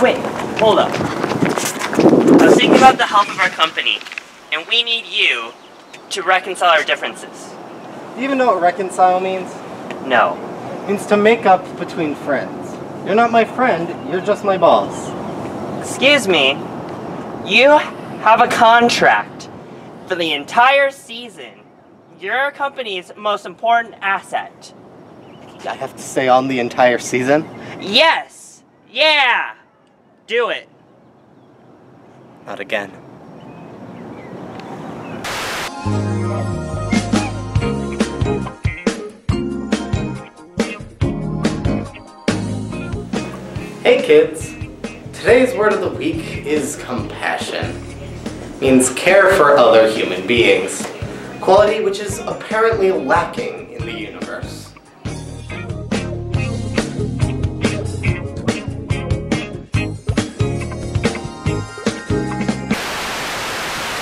Wait, hold up. I was thinking about the health of our company, and we need you to reconcile our differences. Do you even know what reconcile means? No. It means to make up between friends. You're not my friend, you're just my boss. Excuse me. You have a contract for the entire season. You're our company's most important asset. I have to stay on the entire season? Yes! Yeah! Do it. Not again. Hey kids! Today's word of the week is compassion. Means care for other human beings. Quality which is apparently lacking